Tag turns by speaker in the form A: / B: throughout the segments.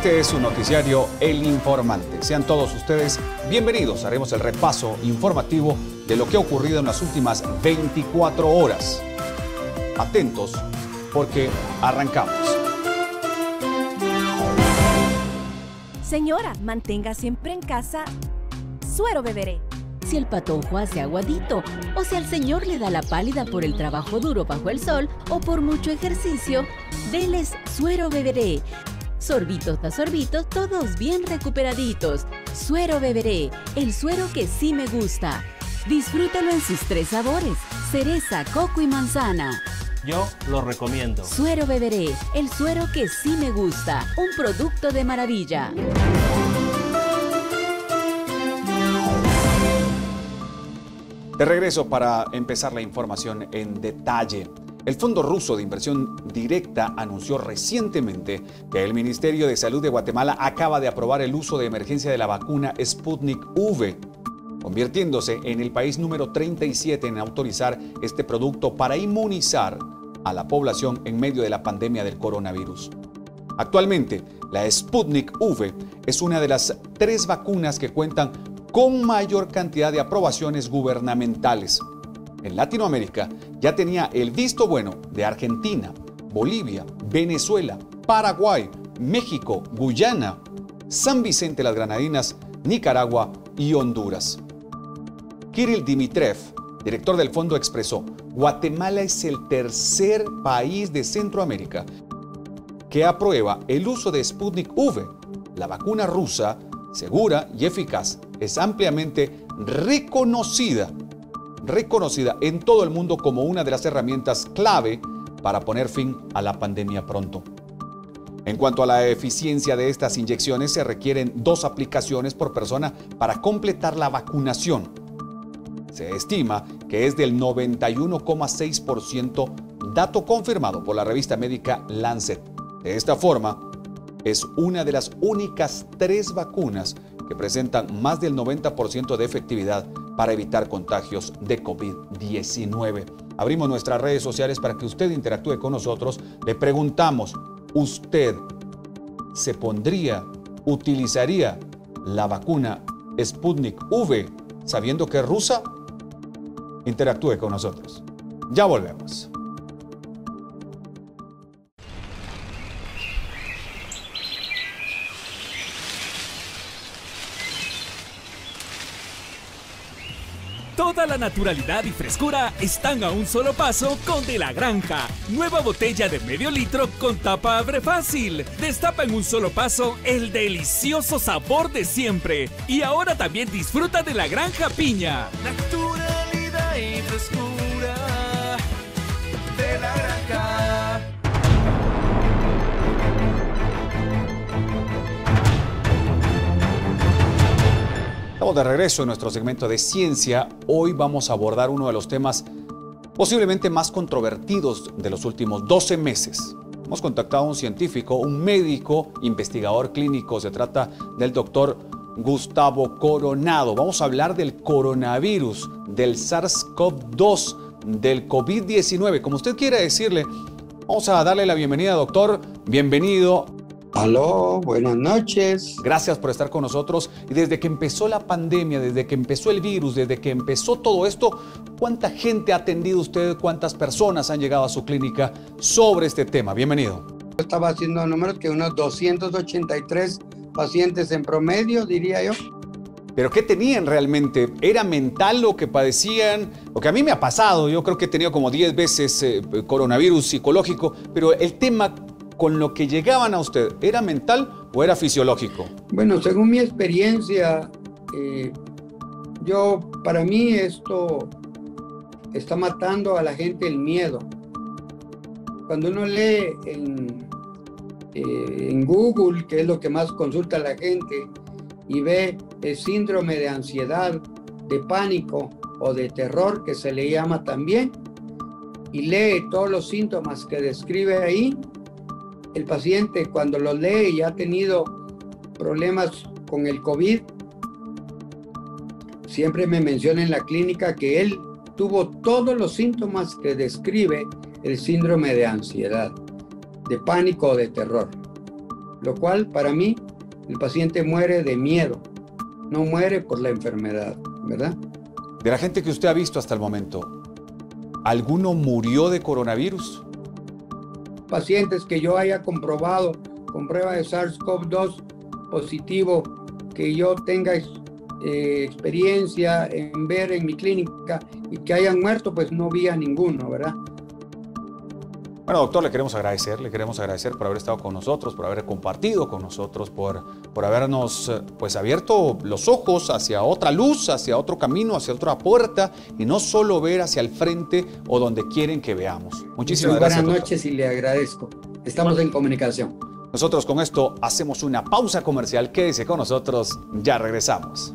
A: Este es su noticiario El Informante. Sean todos ustedes bienvenidos. Haremos el repaso informativo de lo que ha ocurrido en las últimas 24 horas. Atentos porque arrancamos.
B: Señora, mantenga siempre en casa suero beberé.
C: Si el patojo hace aguadito o si al señor le da la pálida por el trabajo duro bajo el sol o por mucho ejercicio, deles suero beberé. Sorbitos a sorbitos, todos bien recuperaditos. Suero beberé, el suero que sí me gusta. Disfrútalo en sus tres sabores, cereza, coco y manzana.
D: Yo lo recomiendo.
C: Suero beberé, el suero que sí me gusta, un producto de maravilla.
A: De regreso para empezar la información en detalle. El Fondo Ruso de Inversión Directa anunció recientemente que el Ministerio de Salud de Guatemala acaba de aprobar el uso de emergencia de la vacuna Sputnik V, convirtiéndose en el país número 37 en autorizar este producto para inmunizar a la población en medio de la pandemia del coronavirus. Actualmente, la Sputnik V es una de las tres vacunas que cuentan con mayor cantidad de aprobaciones gubernamentales. En Latinoamérica ya tenía el visto bueno de Argentina, Bolivia, Venezuela, Paraguay, México, Guyana, San Vicente las Granadinas, Nicaragua y Honduras. Kirill Dimitrev, director del fondo, expresó, Guatemala es el tercer país de Centroamérica que aprueba el uso de Sputnik V, la vacuna rusa segura y eficaz. Es ampliamente reconocida, reconocida en todo el mundo como una de las herramientas clave para poner fin a la pandemia pronto. En cuanto a la eficiencia de estas inyecciones, se requieren dos aplicaciones por persona para completar la vacunación. Se estima que es del 91,6%, dato confirmado por la revista médica Lancet. De esta forma, es una de las únicas tres vacunas que presentan más del 90% de efectividad para evitar contagios de COVID-19. Abrimos nuestras redes sociales para que usted interactúe con nosotros. Le preguntamos, ¿usted se pondría, utilizaría la vacuna Sputnik V sabiendo que es rusa? Interactúe con nosotros. Ya volvemos.
E: Toda la naturalidad y frescura están a un solo paso con De la Granja. Nueva botella de medio litro con tapa abre fácil. Destapa en un solo paso el delicioso sabor de siempre. Y ahora también disfruta de la Granja Piña.
F: Naturalidad y frescura De
A: regreso en nuestro segmento de ciencia. Hoy vamos a abordar uno de los temas posiblemente más controvertidos de los últimos 12 meses. Hemos contactado a un científico, un médico, investigador clínico. Se trata del doctor Gustavo Coronado. Vamos a hablar del coronavirus, del SARS-CoV-2, del COVID-19. Como usted quiera decirle, vamos a darle la bienvenida, doctor. Bienvenido
G: Aló, buenas noches.
A: Gracias por estar con nosotros. Y desde que empezó la pandemia, desde que empezó el virus, desde que empezó todo esto, ¿cuánta gente ha atendido usted? ¿Cuántas personas han llegado a su clínica sobre este tema? Bienvenido.
G: Yo estaba haciendo números que unos 283 pacientes en promedio, diría yo.
A: ¿Pero qué tenían realmente? ¿Era mental lo que padecían? Lo que a mí me ha pasado, yo creo que he tenido como 10 veces eh, coronavirus psicológico, pero el tema con lo que llegaban a usted, ¿era mental o era fisiológico?
G: Bueno, según mi experiencia, eh, yo, para mí esto está matando a la gente el miedo. Cuando uno lee en, eh, en Google, que es lo que más consulta la gente, y ve el síndrome de ansiedad, de pánico o de terror, que se le llama también, y lee todos los síntomas que describe ahí, el paciente cuando lo lee y ha tenido problemas con el COVID, siempre me menciona en la clínica que él tuvo todos los síntomas que describe el síndrome de ansiedad, de pánico o de terror. lo cual para mí el paciente muere de miedo, no muere por la enfermedad, ¿verdad?
A: De la gente que usted ha visto hasta el momento, ¿alguno murió de coronavirus?
G: Pacientes que yo haya comprobado con prueba de SARS-CoV-2 positivo, que yo tenga eh, experiencia en ver en mi clínica y que hayan muerto, pues no vi a ninguno, ¿verdad?
A: Bueno, doctor, le queremos agradecer, le queremos agradecer por haber estado con nosotros, por haber compartido con nosotros, por, por habernos eh, pues abierto los ojos hacia otra luz, hacia otro camino, hacia otra puerta y no solo ver hacia el frente o donde quieren que veamos. Muchísimas gracias.
G: Buenas noches y le agradezco. Estamos en comunicación.
A: Nosotros con esto hacemos una pausa comercial. Quédese con nosotros, ya regresamos.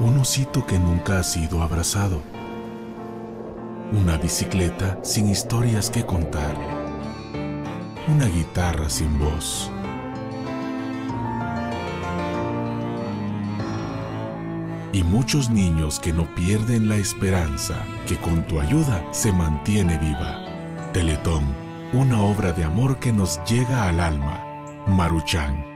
H: Un osito que nunca ha sido abrazado. Una bicicleta sin historias que contar. Una guitarra sin voz. Y muchos niños que no pierden la esperanza, que con tu ayuda se mantiene viva. Teletón, una obra de amor que nos llega al alma. Maruchan.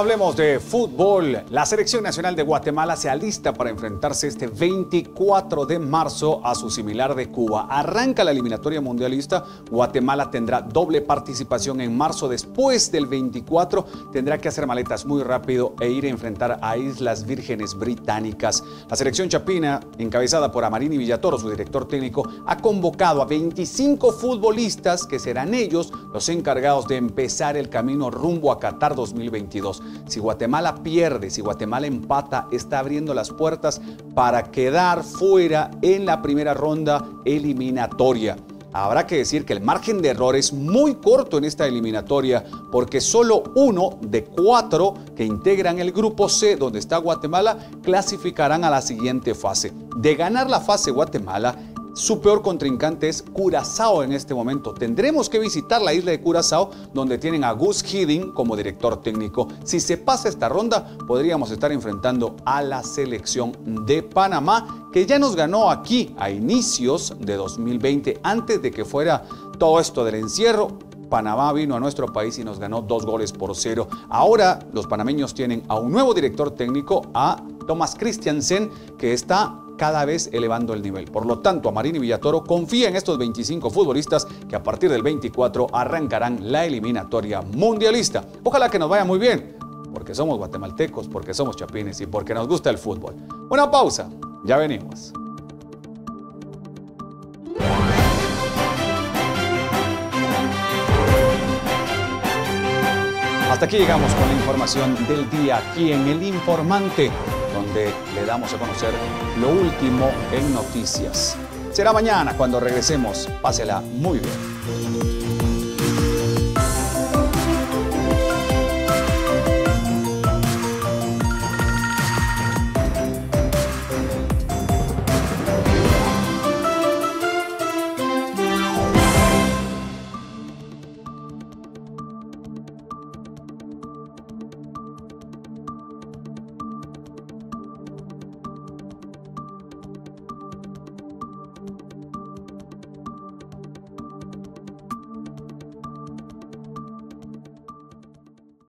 A: Hablemos de fútbol. La selección nacional de Guatemala se alista para enfrentarse este 24 de marzo a su similar de Cuba. Arranca la eliminatoria mundialista. Guatemala tendrá doble participación en marzo. Después del 24 tendrá que hacer maletas muy rápido e ir a enfrentar a Islas Vírgenes Británicas. La selección chapina, encabezada por Amarini Villatoro, su director técnico, ha convocado a 25 futbolistas que serán ellos los encargados de empezar el camino rumbo a Qatar 2022. Si Guatemala pierde, si Guatemala empata, está abriendo las puertas para quedar fuera en la primera ronda eliminatoria. Habrá que decir que el margen de error es muy corto en esta eliminatoria porque solo uno de cuatro que integran el grupo C donde está Guatemala clasificarán a la siguiente fase. De ganar la fase Guatemala, su peor contrincante es Curazao en este momento. Tendremos que visitar la isla de Curazao, donde tienen a Gus Hiddink como director técnico. Si se pasa esta ronda, podríamos estar enfrentando a la selección de Panamá, que ya nos ganó aquí a inicios de 2020, antes de que fuera todo esto del encierro. Panamá vino a nuestro país y nos ganó dos goles por cero. Ahora los panameños tienen a un nuevo director técnico, a Thomas Christiansen, que está cada vez elevando el nivel. Por lo tanto, Amarini Villatoro confía en estos 25 futbolistas que a partir del 24 arrancarán la eliminatoria mundialista. Ojalá que nos vaya muy bien, porque somos guatemaltecos, porque somos chapines y porque nos gusta el fútbol. Una pausa, ya venimos. Hasta aquí llegamos con la información del día aquí El Informante donde le damos a conocer lo último en noticias. Será mañana cuando regresemos. Pásela muy bien.